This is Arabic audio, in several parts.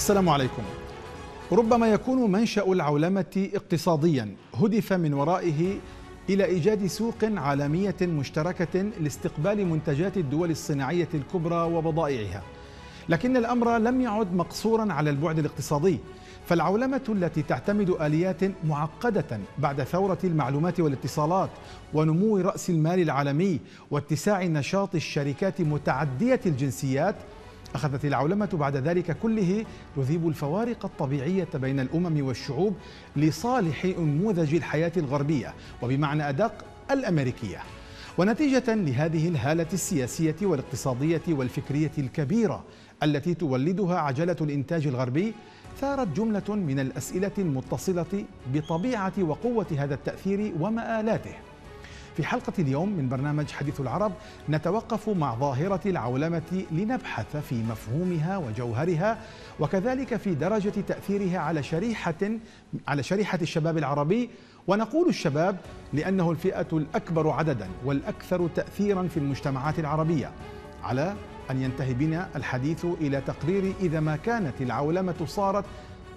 السلام عليكم. ربما يكون منشأ العولمة اقتصاديا هدف من ورائه إلى إيجاد سوق عالمية مشتركة لاستقبال منتجات الدول الصناعية الكبرى وبضائعها. لكن الأمر لم يعد مقصورا على البعد الاقتصادي فالعولمة التي تعتمد آليات معقدة بعد ثورة المعلومات والاتصالات ونمو رأس المال العالمي واتساع نشاط الشركات متعدية الجنسيات أخذت العولمة بعد ذلك كله تذيب الفوارق الطبيعية بين الأمم والشعوب لصالح أنموذج الحياة الغربية وبمعنى أدق الأمريكية. ونتيجة لهذه الهالة السياسية والاقتصادية والفكرية الكبيرة التي تولدها عجلة الإنتاج الغربي ثارت جملة من الأسئلة المتصلة بطبيعة وقوة هذا التأثير ومآلاته. في حلقة اليوم من برنامج حديث العرب نتوقف مع ظاهرة العولمة لنبحث في مفهومها وجوهرها وكذلك في درجة تأثيرها على شريحة على شريحة الشباب العربي. ونقول الشباب لأنه الفئة الأكبر عددا والأكثر تأثيرا في المجتمعات العربية على أن ينتهي بنا الحديث إلى تقرير إذا ما كانت العولمة صارت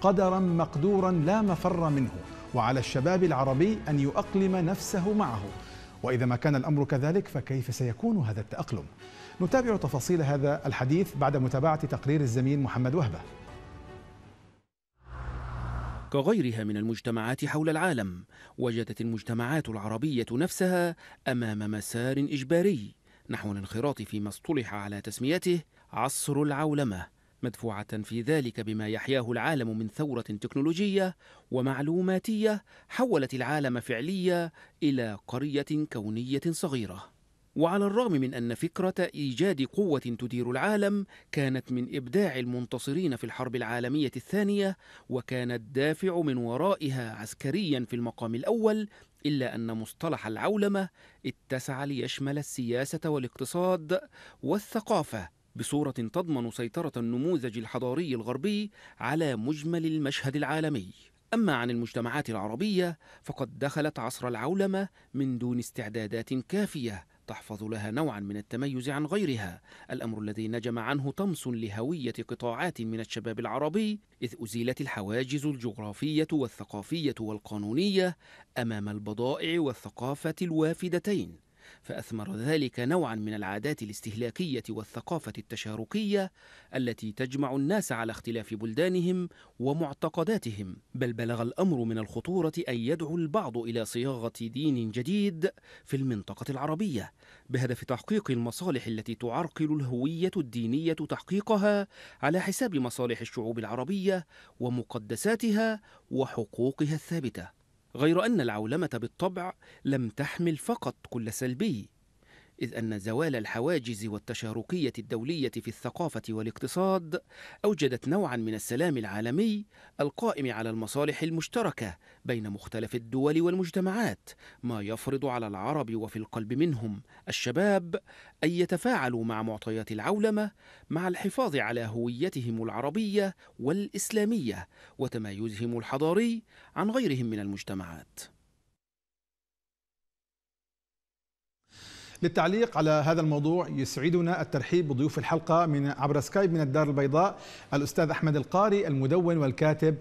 قدرا مقدورا لا مفر منه وعلى الشباب العربي أن يؤقلم نفسه معه. وإذا ما كان الأمر كذلك فكيف سيكون هذا التأقلم؟ نتابع تفاصيل هذا الحديث بعد متابعة تقرير الزميل محمد وهبة كغيرها من المجتمعات حول العالم وجدت المجتمعات العربية نفسها أمام مسار إجباري نحو الانخراط فيما اصطلح على تسميته عصر العولمة مدفوعة في ذلك بما يحياه العالم من ثورة تكنولوجية ومعلوماتية حولت العالم فعليا إلى قرية كونية صغيرة. وعلى الرغم من أن فكرة إيجاد قوة تدير العالم كانت من إبداع المنتصرين في الحرب العالمية الثانية وكان الدافع من ورائها عسكريا في المقام الأول إلا أن مصطلح العولمة اتسع ليشمل السياسة والاقتصاد والثقافة بصورة تضمن سيطرة النموذج الحضاري الغربي على مجمل المشهد العالمي. أما عن المجتمعات العربية فقد دخلت عصر العولمة من دون استعدادات كافية تحفظ لها نوعا من التميز عن غيرها، الأمر الذي نجم عنه طمس لهوية قطاعات من الشباب العربي إذ أزيلت الحواجز الجغرافية والثقافية والقانونية أمام البضائع والثقافة الوافدتين. فأثمر ذلك نوعا من العادات الاستهلاكية والثقافة التشاركية التي تجمع الناس على اختلاف بلدانهم ومعتقداتهم، بل بلغ الأمر من الخطورة أن يدعو البعض إلى صياغة دين جديد في المنطقة العربية، بهدف تحقيق المصالح التي تعرقل الهوية الدينية تحقيقها على حساب مصالح الشعوب العربية ومقدساتها وحقوقها الثابتة. غير أن العولمة بالطبع لم تحمل فقط كل سلبي. إذ أن زوال الحواجز والتشاركية الدولية في الثقافة والاقتصاد أوجدت نوعا من السلام العالمي القائم على المصالح المشتركة بين مختلف الدول والمجتمعات، ما يفرض على العرب وفي القلب منهم الشباب أن يتفاعلوا مع معطيات العولمة مع الحفاظ على هويتهم العربية والإسلامية وتمايزهم الحضاري عن غيرهم من المجتمعات. للتعليق على هذا الموضوع يسعدنا الترحيب بضيوف الحلقة من عبر سكايب من الدار البيضاء الأستاذ أحمد القاري المدون والكاتب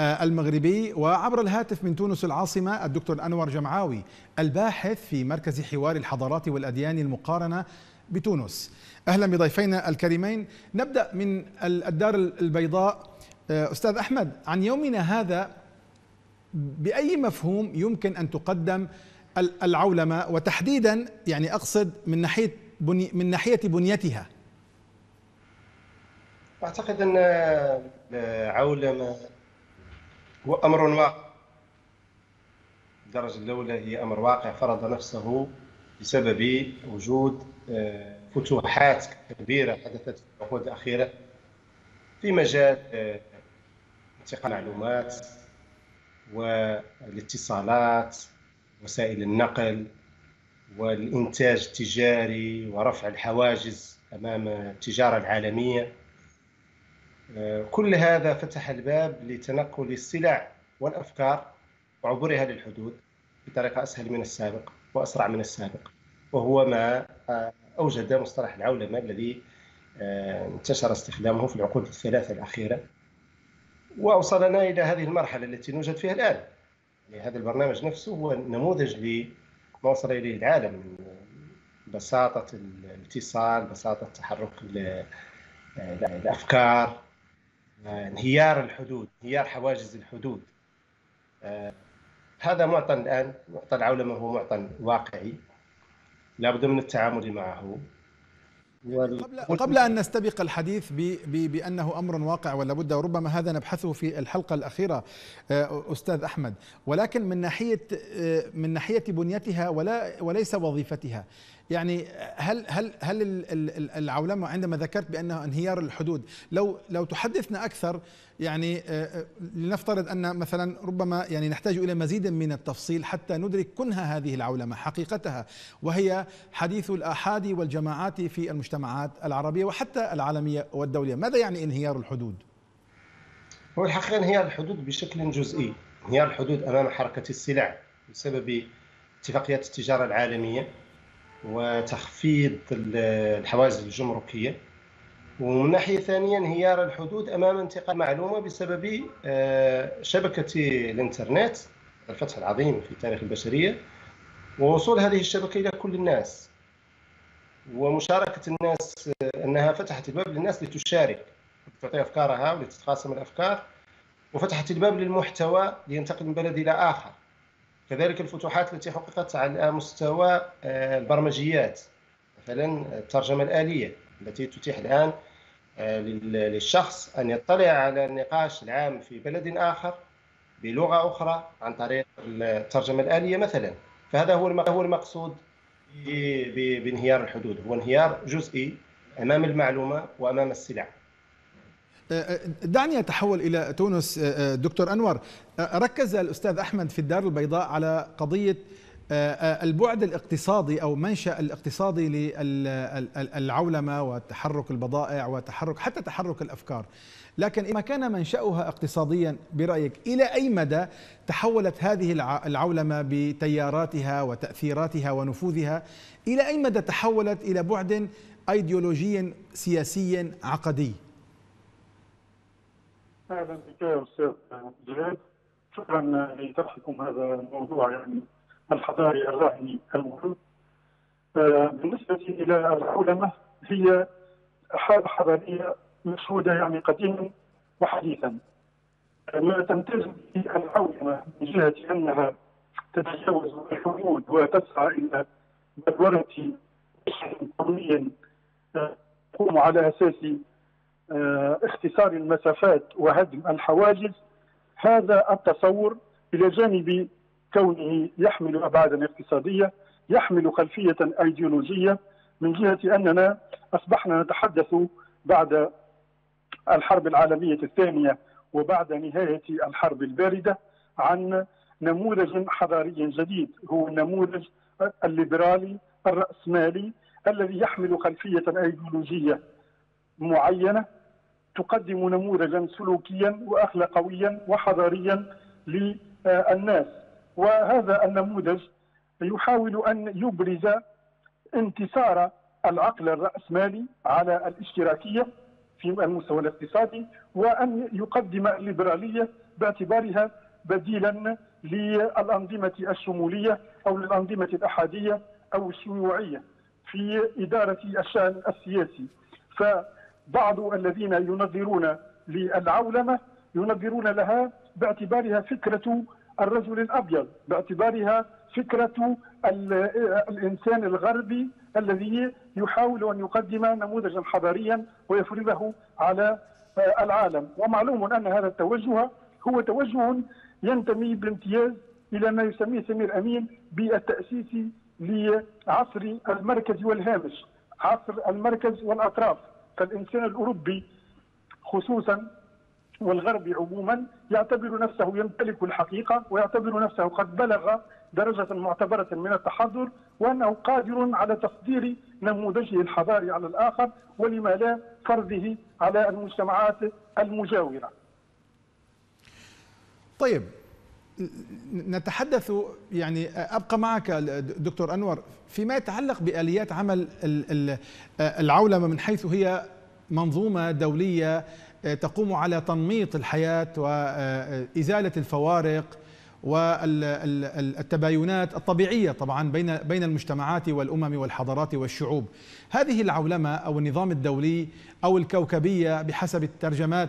المغربي وعبر الهاتف من تونس العاصمة الدكتور أنور جمعاوي الباحث في مركز حوار الحضارات والأديان المقارنة بتونس. أهلا بضيفينا الكريمين. نبدأ من الدار البيضاء. أستاذ أحمد عن يومنا هذا بأي مفهوم يمكن أن تقدم العولمة وتحديدا يعني أقصد من ناحية بني من ناحية بنيتها. أعتقد أن العولمه هو أمر واقع. الدرجة الأولى هي أمر واقع فرض نفسه بسبب وجود فتوحات كبيرة حدثت في العقود الأخيرة في مجال انتقال المعلومات والاتصالات وسائل النقل والإنتاج التجاري ورفع الحواجز أمام التجارة العالمية. كل هذا فتح الباب لتنقل السلع والأفكار وعبورها للحدود بطريقة أسهل من السابق وأسرع من السابق وهو ما أوجد مصطلح العولمة الذي انتشر استخدامه في العقود الثلاثة الأخيرة. وأوصلنا إلى هذه المرحلة التي نوجد فيها الآن. هذا البرنامج نفسه هو نموذج لما وصل اليه العالم من بساطة الاتصال بساطة تحرك الأفكار انهيار الحدود انهيار حواجز الحدود. هذا معطى الآن معطى العولمة هو معطى واقعي لابد من التعامل معه. قبل قبل أن نستبق الحديث بأنه أمر واقع ولا بد وربما هذا نبحثه في الحلقة الأخيرة آه، أستاذ أحمد. ولكن من ناحية آه، من ناحية بنيتها ولا وليس وظيفتها. يعني هل هل هل العولمة عندما ذكرت بانه انهيار الحدود لو لو تحدثنا أكثر يعني آه، آه، لنفترض أن مثلا ربما يعني نحتاج إلى مزيد من التفصيل حتى ندرك كنها هذه العولمة حقيقتها وهي حديث الأحاد والجماعات في المجتمعات العربية وحتى العالمية والدولية، ماذا يعني انهيار الحدود؟ هو الحقيقة انهيار الحدود بشكل جزئي، انهيار الحدود أمام حركة السلع بسبب اتفاقيات التجارة العالمية. وتخفيض الحواجز الجمركية. ومن ناحية ثانية انهيار الحدود أمام انتقال معلومة بسبب آه، شبكة الإنترنت الفتح العظيم في تاريخ البشرية ووصول هذه الشبكة إلى كل الناس. ومشاركة الناس آه، أنها فتحت الباب للناس لتشارك تعطي أفكارها ولتتقاسم الأفكار وفتحت الباب للمحتوى لينتقل من بلد إلى آخر. كذلك الفتوحات التي حققت على مستوى آه، البرمجيات مثلا الترجمة الآلية التي تتيح الآن آه، للشخص أن يطلع على النقاش العام في بلد آخر بلغة أخرى عن طريق الترجمة الآلية مثلا. فهذا هو هو المقصود بانهيار الحدود. هو انهيار جزئي أمام المعلومة وأمام السلع. دعني أتحول إلى تونس دكتور أنور. ركز الأستاذ أحمد في الدار البيضاء على قضية البعد الاقتصادي أو منشأ الاقتصادي للعولمه وتحرك البضائع وتحرك حتى تحرك الأفكار. لكن إذا كان منشأها اقتصاديا برأيك إلى أي مدى تحولت هذه العولمة بتياراتها وتأثيراتها ونفوذها؟ إلى أي مدى تحولت إلى بعد أيديولوجي سياسي عقدي؟ أهلا بك يا أستاذ جهاد شكرا لطرحكم هذا الموضوع يعني الحضاري الراهن المهم. آه، بالنسبة إلى العولمه هي حالة حضارية مشهودة يعني قديما وحديثا. ما تمتاز به العولمه من جهة أنها تتجاوز الحدود وتسعى إلى بلوره قومي تقوم على أساس آه، اختصار المسافات وهدم الحواجز هذا التصور إلى جانب كونه يحمل ابعادا اقتصادية يحمل خلفية أيديولوجية من جهة أننا أصبحنا نتحدث بعد الحرب العالمية الثانية وبعد نهاية الحرب الباردة عن نموذج حضاري جديد هو النموذج الليبرالي الرأسمالي الذي يحمل خلفية أيديولوجية معينة. تقدم نموذجا سلوكيا واخلاقويا وحضاريا للناس. وهذا النموذج يحاول أن يبرز انتصار العقل الرأسمالي على الاشتراكية في المستوى الاقتصادي وأن يقدم الليبرالية باعتبارها بديلا للأنظمة الشمولية أو للأنظمة الأحادية أو الشيوعية في إدارة الشأن السياسي. ف بعض الذين ينظرون للعولمة ينظرون لها باعتبارها فكرة الرجل الأبيض باعتبارها فكرة الإنسان الغربي الذي يحاول أن يقدم نموذجا حضاريا ويفرضه على العالم. ومعلوم أن هذا التوجه هو توجه ينتمي بامتياز إلى ما يسميه سمير امين بالتأسيس لعصر المركز والهامش عصر المركز والأطراف. فالإنسان الأوروبي خصوصا والغربي عموما يعتبر نفسه يمتلك الحقيقة ويعتبر نفسه قد بلغ درجة معتبرة من التحضر وأنه قادر على تصدير نموذجه الحضاري على الآخر ولما لا فرضه على المجتمعات المجاورة. طيب نتحدث يعني أبقى معك دكتور أنور فيما يتعلق بآليات عمل العولمة من حيث هي منظومة دولية تقوم على تنميط الحياة وإزالة الفوارق والتباينات الطبيعية طبعا بين بين المجتمعات والأمم والحضارات والشعوب. هذه العولمة أو النظام الدولي أو الكوكبية بحسب الترجمات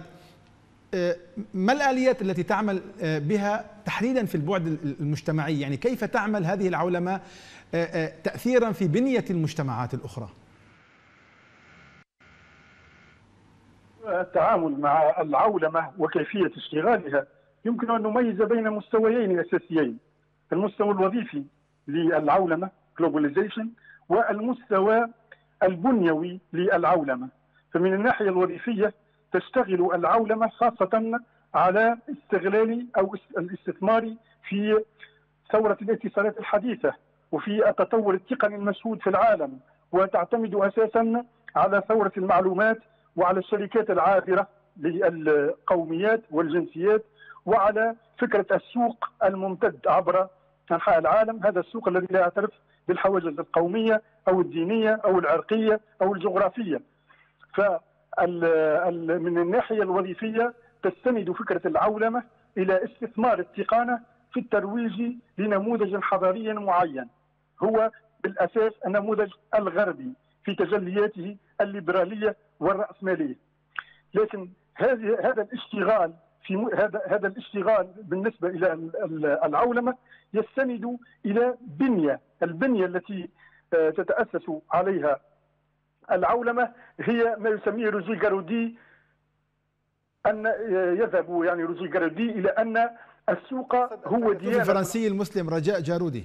ما الآليات التي تعمل بها تحديدا في البعد المجتمعي؟ يعني كيف تعمل هذه العولمة تأثيرا في بنية المجتمعات الأخرى؟ التعامل مع العولمة وكيفية اشتغالها يمكن أن نميز بين مستويين أساسيين المستوى الوظيفي للعولمة globalization والمستوى البنيوي للعولمة. فمن الناحية الوظيفية تشتغل العولمة خاصة على استغلال أو الاستثمار في ثورة الاتصالات الحديثة وفي التطور التقني المشهود في العالم وتعتمد أساسا على ثورة المعلومات وعلى الشركات العابرة للقوميات والجنسيات وعلى فكرة السوق الممتد عبر أنحاء العالم. هذا السوق الذي لا يعترف بالحواجز القومية أو الدينية أو العرقية أو الجغرافية. من الناحية الوظيفية تستند فكرة العولمة إلى استثمار التقانة في الترويج لنموذج حضاري معين. هو بالأساس النموذج الغربي في تجلياته الليبرالية والرأسمالية. لكن هذه هذا الاشتغال في هذا هذا الاشتغال بالنسبة إلى العولمة يستند إلى بنية، البنية التي آه، تتأسس عليها العولمة هي ما يسميه روجي جارودي أن آه، يذهب يعني روجي جارودي إلى أن السوق هو ديانة. الفرنسي المسلم رجاء جارودي.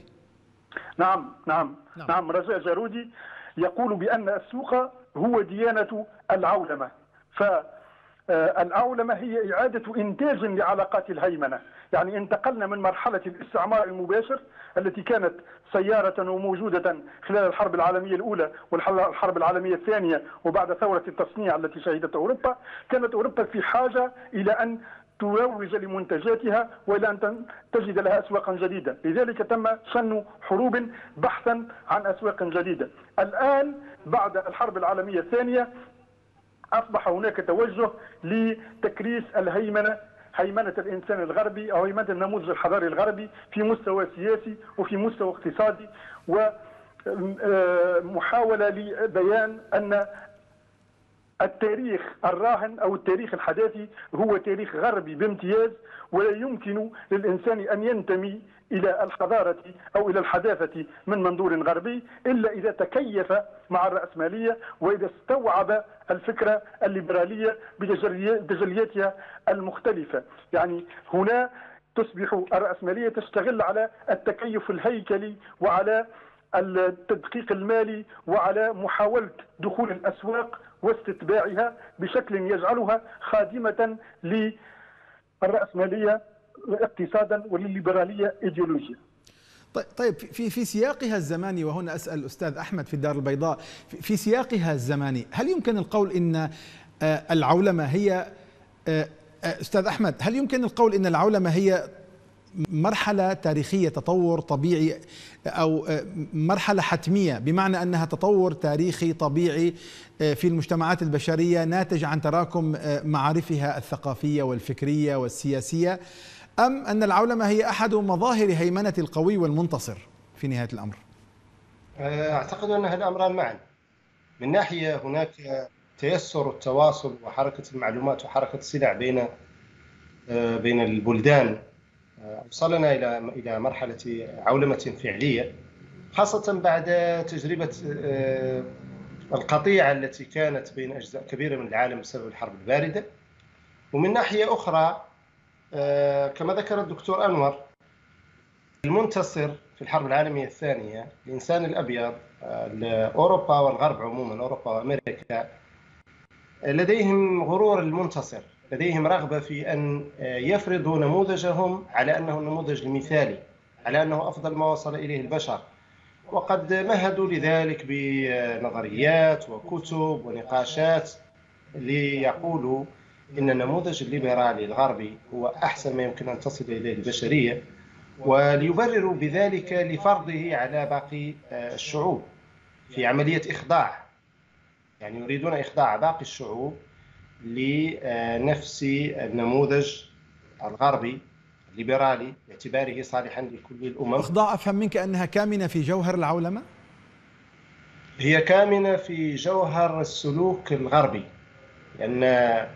نعم نعم نعم, نعم رجاء جارودي يقول بأن السوق هو ديانة العولمة. ف آه، الأولمة هي إعادة إنتاج لعلاقات الهيمنة. يعني انتقلنا من مرحلة الاستعمار المباشر التي كانت سيارة وموجودة خلال الحرب العالمية الأولى والحرب العالمية الثانية وبعد ثورة التصنيع التي شهدتها أوروبا. كانت أوروبا في حاجة إلى أن تروج لمنتجاتها وإلى أن تجد لها اسواقا جديدة، لذلك تم شن حروب بحثا عن اسواق جديدة. الآن بعد الحرب العالمية الثانية أصبح هناك توجه لتكريس الهيمنة هيمنة الإنسان الغربي أو هيمنة النموذج الحضاري الغربي في مستوى سياسي وفي مستوى اقتصادي. ومحاوله لبيان أن التاريخ الراهن أو التاريخ الحداثي هو تاريخ غربي بامتياز ولا يمكن للإنسان أن ينتمي إلى الحضارة أو إلى الحداثة من منظور غربي إلا إذا تكيف مع الرأسمالية وإذا استوعب الفكرة الليبرالية بتجلياتها المختلفة، يعني هنا تصبح الرأسمالية تشتغل على التكيف الهيكلي وعلى التدقيق المالي وعلى محاولة دخول الأسواق واستتباعها بشكل يجعلها خادمة للرأسمالية اقتصادا وللليبرالية ايديولوجيا. طيب،, طيب في في سياقها الزماني وهنا أسأل الأستاذ أحمد في الدار البيضاء في سياقها الزماني هل يمكن القول إن آه، العولمة هي آه، آه، أستاذ أحمد هل يمكن القول إن العولمة هي مرحلة تاريخية تطور طبيعي أو مرحلة حتمية بمعنى أنها تطور تاريخي طبيعي في المجتمعات البشرية ناتج عن تراكم معارفها الثقافية والفكرية والسياسية أم أن العولمة هي أحد مظاهر هيمنة القوي والمنتصر في نهاية الأمر؟ أه، أعتقد أنها الأمران معا. من ناحية هناك تيسر التواصل وحركة المعلومات وحركة السلع بين أه، بين البلدان أه، أوصلنا إلى إلى مرحلة عولمة فعلية خاصة بعد تجربة القطيعة التي كانت بين أجزاء كبيرة من العالم بسبب الحرب الباردة. ومن ناحية أخرى كما ذكر الدكتور أنور المنتصر في الحرب العالمية الثانية الإنسان الأبيض آه، أوروبا والغرب عموما أوروبا وأمريكا لديهم غرور المنتصر لديهم رغبة في أن آه، يفرضوا نموذجهم على أنه النموذج المثالي على أنه أفضل ما وصل إليه البشر. وقد مهدوا لذلك بنظريات وكتب ونقاشات ليقولوا إن النموذج الليبرالي الغربي هو أحسن ما يمكن أن تصل إليه البشرية وليبرروا بذلك لفرضه على باقي آه، الشعوب في عملية إخضاع. يعني يريدون إخضاع باقي الشعوب لنفس النموذج الغربي الليبرالي باعتباره صالحا لكل الأمم. إخضاع أفهم منك أنها كامنة في جوهر العولمة؟ هي كامنة في جوهر السلوك الغربي لأن يعني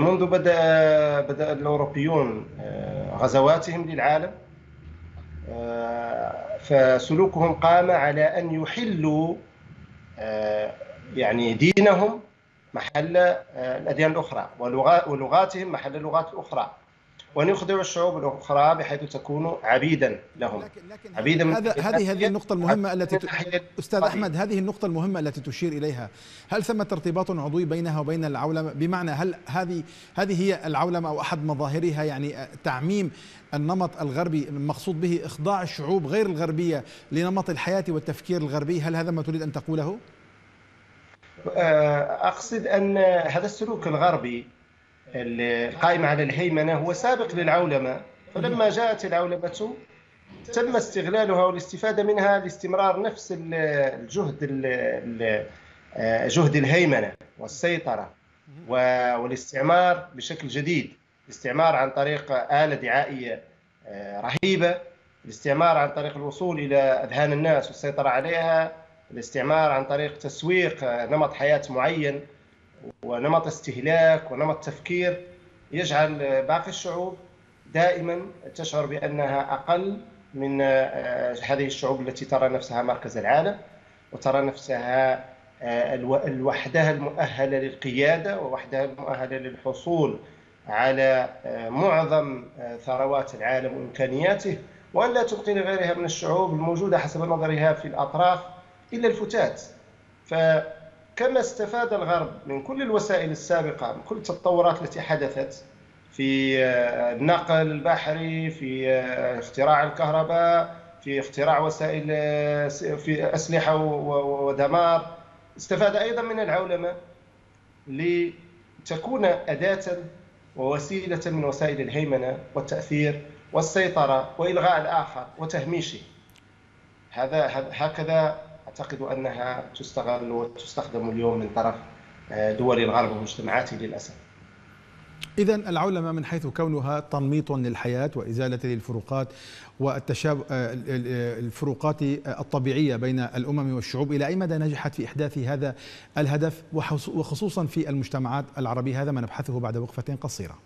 منذ بدا بدأ الأوروبيون آه، غزواتهم للعالم آه، فسلوكهم قام على أن يحلوا آه، يعني دينهم محل الأديان الأخرى ولغاتهم محل اللغات الاخرى وأن يخضعوا الشعوب الأخرى بحيث تكون عبيدا لهم. لكن لكن عبيدا هذا هذه هذه النقطة المهمة التي ت... أستاذ أحمد هذه النقطة المهمة التي تشير إليها. هل ثمة ارتباط عضوي بينها وبين العولمة؟ بمعنى هل هذه هذه هي العولمة أو أحد مظاهرها؟ يعني تعميم النمط الغربي المقصود به إخضاع الشعوب غير الغربية لنمط الحياة والتفكير الغربي. هل هذا ما تريد أن تقوله؟ أقصد أن هذا السلوك الغربي القائم على الهيمنة هو سابق للعولمة. فلما جاءت العولمة تم استغلالها والاستفادة منها لاستمرار نفس الجهد جهد الهيمنة والسيطرة والاستعمار بشكل جديد. الاستعمار عن طريق آلة دعائية آه، رهيبة. الاستعمار عن طريق الوصول إلى أذهان الناس والسيطرة عليها. الاستعمار عن طريق تسويق آه، نمط حياة معين. ونمط استهلاك ونمط تفكير يجعل باقي الشعوب دائما تشعر بأنها أقل من آه، هذه الشعوب التي ترى نفسها مركز العالم وترى نفسها آه، الوحدها المؤهلة للقيادة ووحدها المؤهلة للحصول على آه، معظم ثروات العالم وإمكانياته وأن لا تبقي لغيرها من الشعوب الموجودة حسب نظرها في الأطراف إلا الفتات. ف كما استفاد الغرب من كل الوسائل السابقة من كل التطورات التي حدثت في آه، النقل البحري في آه، اختراع الكهرباء في اختراع وسائل آه، في أسلحة ودمار. استفاد أيضا من العولمة لتكون أداة ووسيلة من وسائل الهيمنة والتأثير والسيطرة وإلغاء الآخر وتهميشه. هذا هكذا أعتقد أنها تستغل وتستخدم اليوم من طرف آه، دول الغرب ومجتمعاته للأسف. إذا العولمة من حيث كونها تنميط للحياة وإزالة للفروقات والتشاب آه، الفروقات الطبيعية بين الأمم والشعوب إلى أي مدى نجحت في إحداث هذا الهدف وخصوصا في المجتمعات العربية؟ هذا ما نبحثه بعد وقفة قصيرة.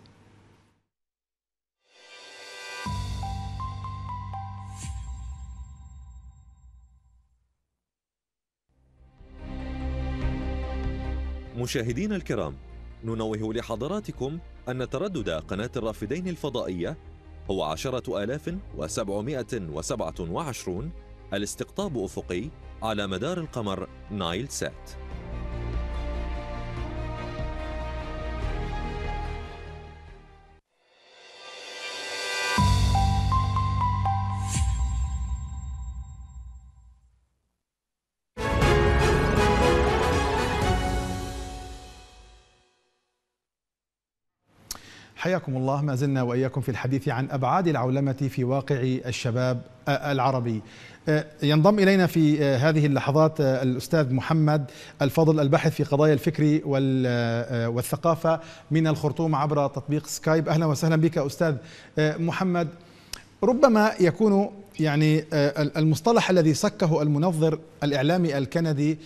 مشاهدينا الكرام ننوه لحضراتكم أن تردد قناة الرافدين الفضائية هو عشرة آلاف وسبعمائة وسبعة وعشرون الاستقطاب أفقي على مدار القمر نايل سات. حياكم الله ما زلنا وإياكم في الحديث عن أبعاد العولمة في واقع الشباب العربي. ينضم إلينا في هذه اللحظات الأستاذ محمد الفضل الباحث في قضايا الفكر والثقافة من الخرطوم عبر تطبيق سكايب أهلا وسهلا بك أستاذ محمد ربما يكون يعني المصطلح الذي سكه المنظر الإعلامي الكندي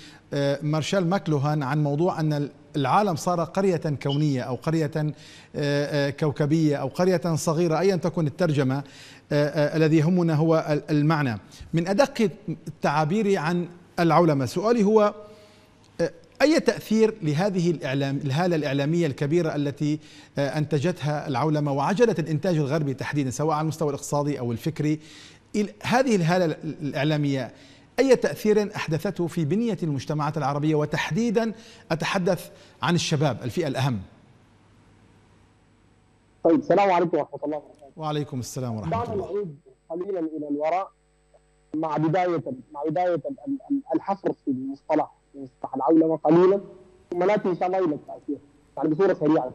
مارشال ماكلوهان عن موضوع أن العالم صار قرية كونية أو قرية آه، آه، كوكبية أو قرية صغيرة أيا تكن الترجمة آه، الذي يهمنا هو المعنى. من أدق التعابير عن العولمة سؤالي هو أي تأثير لهذه الإعلام الهالة الإعلامية الكبيرة التي أنتجتها العولمة وعجلة الإنتاج الغربي تحديدا سواء على المستوى الإقتصادي أو الفكري هذه الهالة الإعلامية أي تأثير أحدثته في بنية المجتمعات العربية؟ وتحديدا أتحدث عن الشباب الفئة الأهم. طيب السلام عليكم ورحمة الله وبركاته. وعليكم السلام ورحمة الله. نعود قليلا إلى الوراء مع بداية مع بداية الحفر في المصطلح في مصطلح العولمة قليلا ثم ناتي إن شاء الله إلى التأثير يعني بصورة سريعة.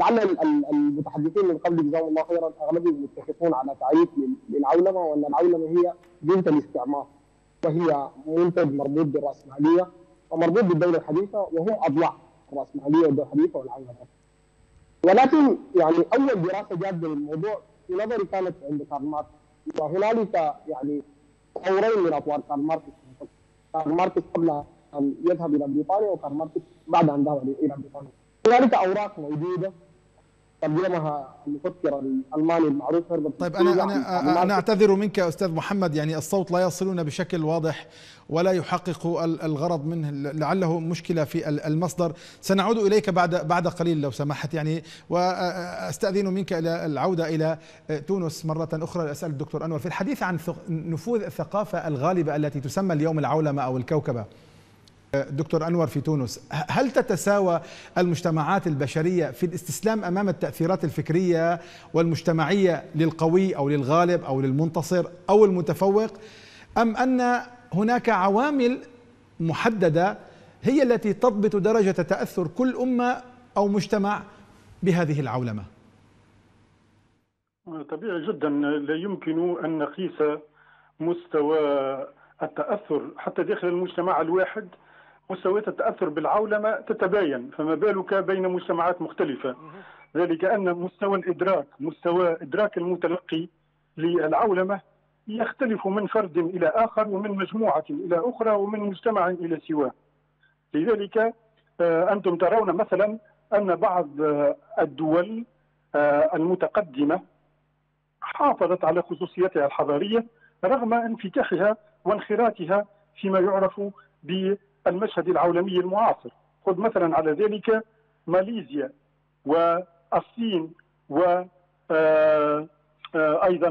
لعل المتحدثين من قبل جزاهم الله خيرا أغلبهم متفقون على تعريف للعولمة وأن العولمة هي بنت الاستعمار. وهي منتج مربوط بالرأسمالية ومربوط بالدولة الحديثة وهو أضلاع الرأسمالية والدولة الحديثة والعالم ولكن يعني أول دراسة جاده للموضوع في نظري كانت عند كارل ماركس وهنالك يعني طورين من أطوار كارل ماركس. كارل ماركس قبل أن يذهب إلى بريطانيا وكارل ماركس بعد أن ذهب إلى بريطانيا. هنالك أوراق موجودة قدمها المفكر الألماني المعروف هربرت طيب أنا أنا أنا أعتذر منك أستاذ محمد يعني الصوت لا يصلنا بشكل واضح ولا يحقق الغرض منه لعله مشكلة في المصدر. سنعود إليك بعد بعد قليل لو سمحت يعني وأستأذن منك إلى العودة إلى تونس مرة أخرى اسال الدكتور أنور في الحديث عن نفوذ الثقافة الغالبة التي تسمى اليوم العولمة أو الكوكبة. دكتور أنور في تونس هل تتساوى المجتمعات البشرية في الاستسلام أمام التأثيرات الفكرية والمجتمعية للقوي أو للغالب أو للمنتصر أو المتفوق أم أن هناك عوامل محددة هي التي تضبط درجة تأثر كل أمة أو مجتمع بهذه العولمة؟ طبيعي جدا لا يمكن أن نقيس مستوى التأثر حتى داخل المجتمع الواحد. مستويات التأثر بالعولمة تتباين فما بالك بين مجتمعات مختلفة. ذلك أن مستوى الإدراك مستوى إدراك المتلقي للعولمة يختلف من فرد إلى آخر ومن مجموعة إلى أخرى ومن مجتمع إلى سواه. لذلك أنتم ترون مثلا أن بعض الدول المتقدمة حافظت على خصوصيتها الحضارية رغم انفتاحها وانخراطها فيما يعرف المشهد العولمي المعاصر. خذ مثلا على ذلك ماليزيا والصين و أيضا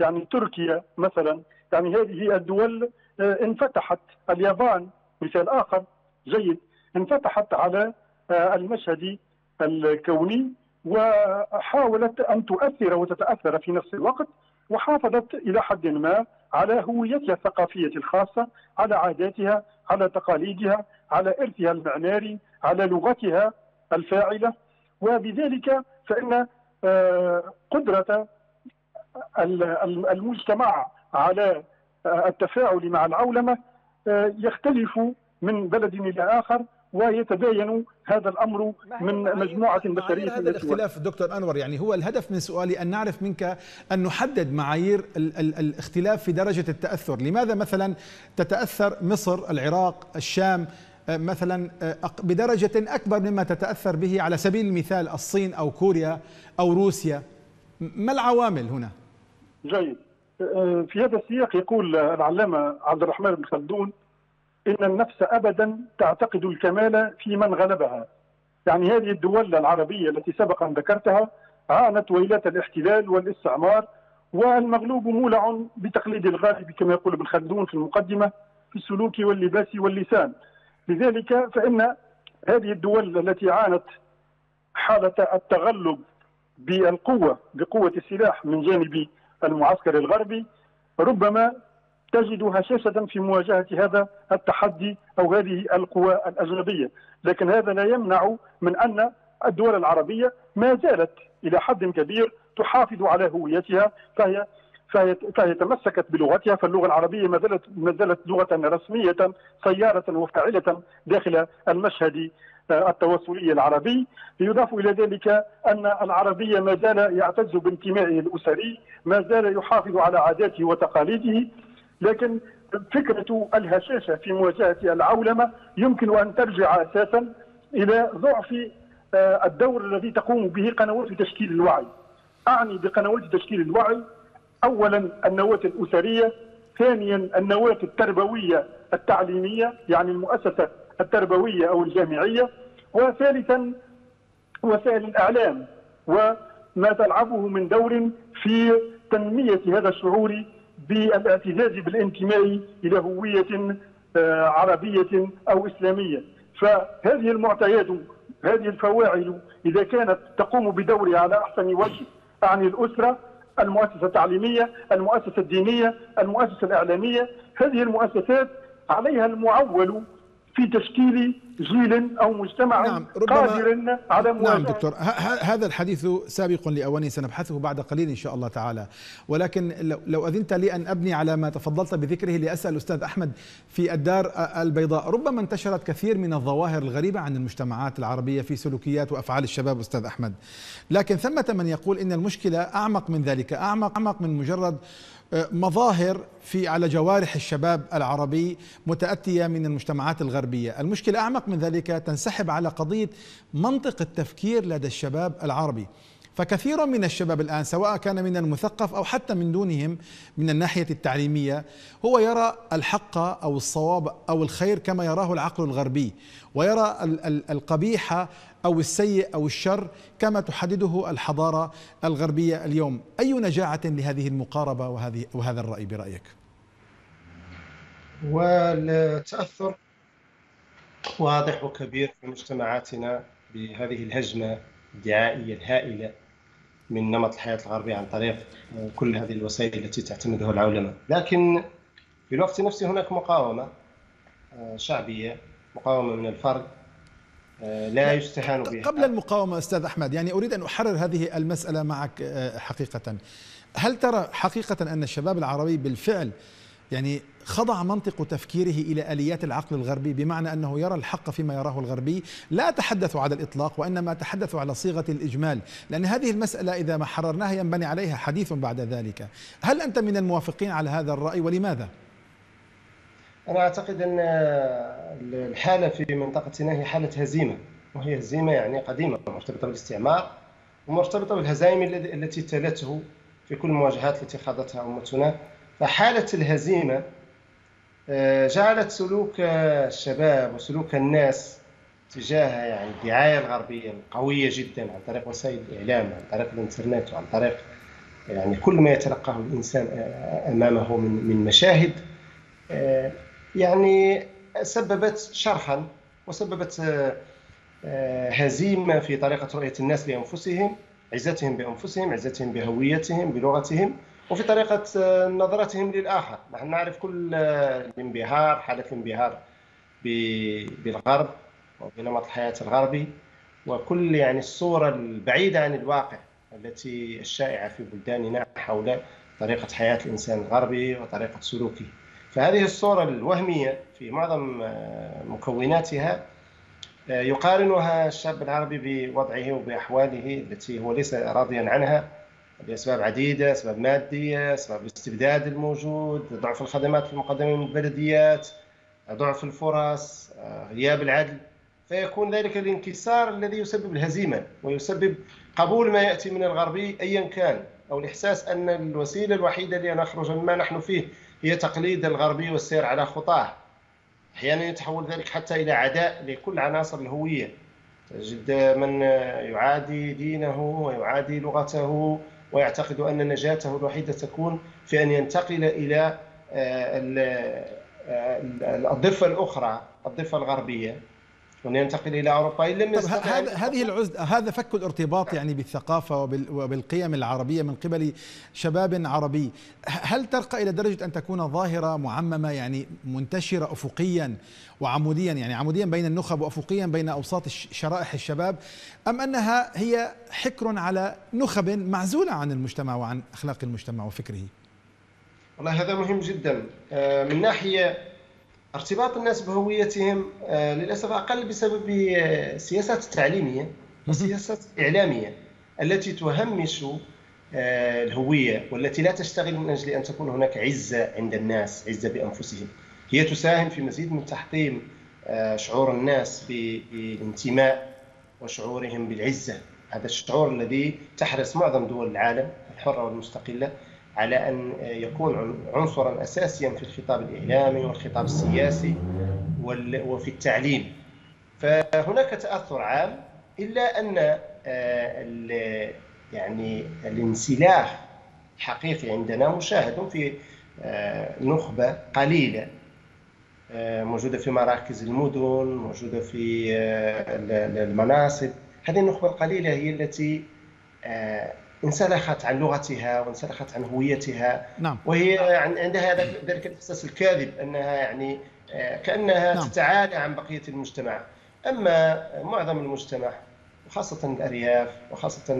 يعني تركيا مثلا. يعني هذه الدول انفتحت. اليابان مثال آخر. جيد. انفتحت على المشهد الكوني وحاولت أن تؤثر وتتأثر في نفس الوقت وحافظت إلى حد ما على هويتها الثقافية الخاصة على عاداتها على تقاليدها على إرثها المعماري على لغتها الفاعلة. وبذلك فإن آه، قدرة المجتمع على التفاعل مع العولمة آه، يختلف من بلد إلى آخر. ويتباين هذا الأمر من مجموعة بشرية هذا الاختلاف دكتور أنور؟ يعني هو الهدف من سؤالي أن نعرف منك أن نحدد معايير ال ال الاختلاف في درجة التأثر، لماذا مثلا تتأثر مصر، العراق، الشام آه، مثلا آه، بدرجة أكبر مما تتأثر به على سبيل المثال الصين أو كوريا أو روسيا؟ ما العوامل هنا؟ جيد. آه، في هذا السياق يقول العلامة عبد الرحمن بن خلدون إن النفس أبدا تعتقد الكمال في من غلبها. يعني هذه الدول العربية التي سبق أن ذكرتها عانت ويلات الاحتلال والاستعمار والمغلوب مولع بتقليد الغالب كما يقول ابن خلدون في المقدمة في السلوك واللباس واللسان. لذلك فإن هذه الدول التي عانت حالة التغلب بالقوة بقوة السلاح من جانب المعسكر الغربي ربما تجد هشاشة في مواجهة هذا التحدي أو هذه القوى الأجنبية. لكن هذا لا يمنع من أن الدول العربية ما زالت إلى حد كبير تحافظ على هويتها فهي فهي, فهي تمسكت بلغتها فاللغة العربية ما زالت ما زالت لغة رسمية سيارة وفاعلة داخل المشهد التواصلي العربي. يضاف إلى ذلك أن العربيه ما زال يعتز بانتمائه الأسري ما زال يحافظ على عاداته وتقاليده. لكن فكرة الهشاشة في مواجهة العولمة يمكن أن ترجع أساسا إلى ضعف آه، الدور الذي تقوم به قنوات تشكيل الوعي. أعني بقنوات تشكيل الوعي أولا النواة الأسرية ثانيا النواة التربوية التعليمية يعني المؤسسة التربوية أو الجامعية وثالثا وسائل الإعلام وما تلعبه من دور في تنمية هذا الشعور بالاعتزاز بالانتماء إلى هوية آه، عربية أو إسلامية. فهذه المعطيات هذه الفواعل إذا كانت تقوم بدورها على أحسن وجه أعني الأسرة المؤسسة التعليمية المؤسسة الدينية المؤسسة الإعلامية هذه المؤسسات عليها المعول في تشكيل جيل أو مجتمع نعم قادر على مواجهة. نعم دكتور هذا الحديث سابق لاوانه سنبحثه بعد قليل إن شاء الله تعالى. ولكن لو أذنت لي أن أبني على ما تفضلت بذكره لأسأل الاستاذ أحمد في الدار البيضاء. ربما انتشرت كثير من الظواهر الغريبة عن المجتمعات العربية في سلوكيات وأفعال الشباب أستاذ أحمد. لكن ثمة من يقول إن المشكلة أعمق من ذلك اعمق أعمق من مجرد مظاهر في على جوارح الشباب العربي متأتية من المجتمعات الغربية. المشكلة أعمق من ذلك تنسحب على قضية منطق التفكير لدى الشباب العربي. فكثير من الشباب الآن سواء كان من المثقف أو حتى من دونهم من الناحية التعليمية هو يرى الحق أو الصواب أو الخير كما يراه العقل الغربي ويرى القبيح أو السيء أو الشر كما تحدده الحضارة الغربية اليوم. أي نجاعة لهذه المقاربة وهذه وهذا الرأي برأيك؟ والتأثر واضح وكبير في مجتمعاتنا بهذه الهجمة الدعائية الهائلة من نمط الحياة الغربية عن طريق كل هذه الوسائل التي تعتمدها العولمة لكن في الوقت نفسه هناك مقاومة آه، شعبية مقاومة من الفرد لا يستهان بها. قبل المقاومة أستاذ أحمد يعني أريد أن أحرر هذه المسألة معك آه، حقيقة. هل ترى حقيقة أن الشباب العربي بالفعل يعني خضع منطق تفكيره إلى آليات العقل الغربي بمعنى أنه يرى الحق فيما يراه الغربي؟ لا أتحدث على الإطلاق وإنما أتحدث على صيغة الإجمال لأن هذه المسألة إذا ما حررناها ينبني عليها حديث بعد ذلك. هل أنت من الموافقين على هذا الرأي ولماذا؟ أنا أعتقد أن الحالة في منطقتنا هي حالة هزيمة وهي هزيمة يعني قديمة مرتبطة بالاستعمار ومرتبطة بالهزائم التي تلته في كل المواجهات التي خاضتها أمتنا. فحالة الهزيمة آه، جعلت سلوك الشباب وسلوك الناس تجاه يعني الدعاية الغربية القويه جدا عن طريق وسائل الإعلام عن طريق الإنترنت وعن طريق يعني كل ما يتلقاه الإنسان أمامه من من مشاهد. آه، يعني سببت شرخا وسببت آه، هزيمة في طريقة رؤية الناس لأنفسهم عزتهم بأنفسهم عزتهم بهويتهم بلغتهم وفي طريقة آه، نظرتهم للآخر. نحن نعرف كل آه، الانبهار حالة الانبهار بالغرب وبنمط الحياة الغربي وكل يعني الصورة البعيدة عن الواقع التي الشائعة في بلداننا حول طريقة حياة الإنسان الغربي وطريقة سلوكه. فهذه الصورة الوهمية في معظم آه، مكوناتها يقارنها الشاب العربي بوضعه وبأحواله التي هو ليس راضيا عنها لأسباب عديدة أسباب مادية أسباب الاستبداد الموجود ضعف الخدمات المقدمة من البلديات ضعف الفرص غياب العدل. فيكون ذلك الانكسار الذي يسبب الهزيمة ويسبب قبول ما يأتي من الغربي ايا كان أو الإحساس أن الوسيلة الوحيدة لنخرج مما نحن فيه هي تقليد الغربي والسير على خطاه. أحيانا يتحول ذلك حتى إلى عداء لكل عناصر الهوية. تجد من يعادي دينه ويعادي لغته ويعتقد أن نجاته الوحيدة تكون في أن ينتقل إلى آه، آه، الضفة الأخرى ينتقل إلى أوروبا. إن لم هذا هذه العزل هذا فك الارتباط يعني بالثقافة وبالقيم العربية من قبل شباب عربي. هل ترقى إلى درجة أن تكون ظاهرة معممة يعني منتشرة أفقيا وعموديا يعني عموديا بين النخب وأفقيا بين أوساط شرائح الشباب أم أنها هي حكر على نخب معزولة عن المجتمع وعن أخلاق المجتمع وفكره؟ والله هذا مهم جدا. آه، من ناحية ارتباط الناس بهويتهم آه، للأسف أقل بسبب السياسات التعليميه والسياسات الاعلاميه التي تهمش آه، الهوية والتي لا تشتغل من أجل أن تكون هناك عزة عند الناس عزة بأنفسهم. هي تساهم في مزيد من تحطيم آه، شعور الناس بالانتماء وشعورهم بالعزة. هذا الشعور الذي تحرص معظم دول العالم الحرة والمستقلة على أن يكون عنصرا اساسيا في الخطاب الإعلامي والخطاب السياسي وفي التعليم. فهناك تأثر عام إلا أن آه، يعني الانسلاخ الحقيقي عندنا مشاهد في آه، نخبة قليلة. آه، موجودة في مراكز المدن موجودة في المناصب. هذه النخبة القليلة هي التي انسلخت عن لغتها وانسلخت عن هويتها. نعم. وهي عندها ذلك الاحساس الكاذب أنها يعني آه، كأنها نعم. تتعالى عن بقية المجتمع. أما معظم المجتمع وخاصة الأرياف وخاصة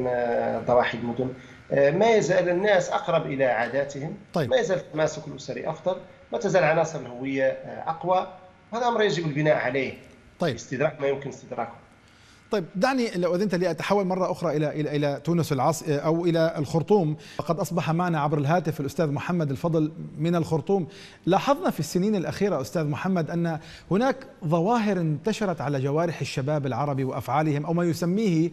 ضواحي المدن ما يزال الناس أقرب إلى عاداتهم. طيب. ما يزال التماسك الاسري أفضل. ما تزال عناصر الهوية أقوى. هذا أمر يجب البناء عليه. طيب. استدراك ما يمكن استدراكه. طيب دعني لو أذنت لي أتحول مرة أخرى إلى إلى إلى تونس العاص أو إلى الخرطوم. وقد أصبح معنا عبر الهاتف الأستاذ محمد الفضل من الخرطوم. لاحظنا في السنين الأخيرة أستاذ محمد أن هناك ظواهر انتشرت على جوارح الشباب العربي وأفعالهم أو ما يسميه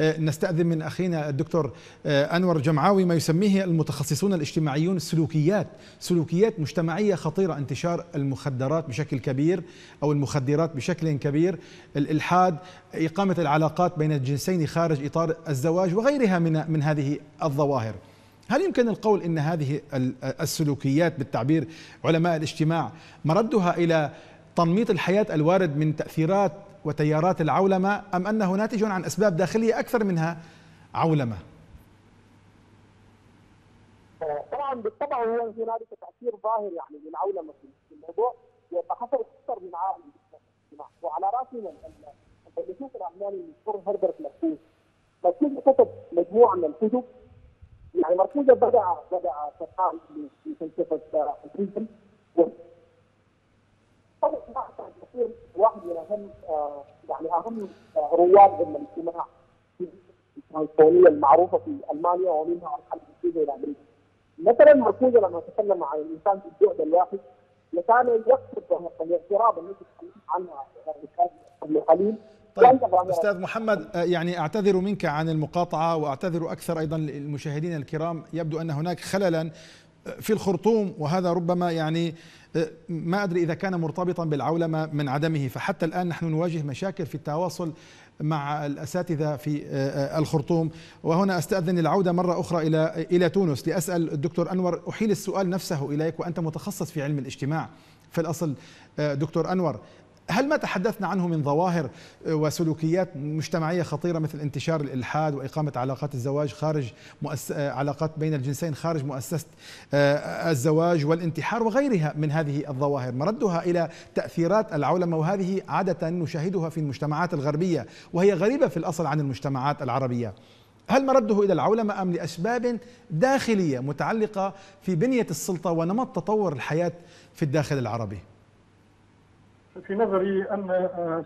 نستأذن من أخينا الدكتور آه، أنور جمعاوي ما يسميه المتخصصون الاجتماعيون السلوكيات. سلوكيات مجتمعية خطيرة انتشار المخدرات بشكل كبير أو المخدرات بشكل كبير الإلحاد إقامة العلاقات بين الجنسين خارج إطار الزواج وغيرها من من هذه الظواهر. هل يمكن القول إن هذه السلوكيات بالتعبير علماء الاجتماع مردها إلى تنميط الحياة الوارد من تأثيرات وتيارات العولمة أم أنه ناتج عن أسباب داخلية أكثر منها عولمة؟ طبعا بالطبع هو هنالك تأثير ظاهر يعني للعولمة في الموضوع لأن أكثر من عامل وعلى راسنا الفيلسوف الالماني المشهور هربرت مركوز مركوز كتب مجموعة من الكتب. يعني مركوزة بدا بدأ في فلسفه واحد من اهم يعني اهم رواد الاجتماع المعروفه في المانيا ومنها. مثلا مركوزه لما تكلم عن الانسان في الجهد الواحد يقصد الاضطراب التي تكلمت عنها قبل قليل طيب أستاذ محمد آه، يعني أعتذر منك عن المقاطعة وأعتذر أكثر أيضا للمشاهدين الكرام يبدو أن هناك خللا في الخرطوم وهذا ربما يعني ما أدري إذا كان مرتبطا بالعولمة من عدمه. فحتى الآن نحن نواجه مشاكل في التواصل مع الأساتذة في الخرطوم. وهنا أستأذن العودة مرة أخرى إلى إلى تونس لأسأل الدكتور أنور. أحيل السؤال نفسه إليك وأنت متخصص في علم الاجتماع في الأصل. دكتور أنور هل ما تحدثنا عنه من ظواهر وسلوكيات مجتمعية خطيرة مثل انتشار الإلحاد وإقامة علاقات الزواج خارج مؤس... علاقات بين الجنسين خارج مؤسسة آه، الزواج والانتحار وغيرها من هذه الظواهر؟ مردها إلى تأثيرات العولمة وهذه عادة نشاهدها في المجتمعات الغربية وهي غريبة في الأصل عن المجتمعات العربية. هل مرده إلى العولمة أم لأسباب داخلية متعلقة في بنية السلطة ونمط تطور الحياة في الداخل العربي؟ في نظري أن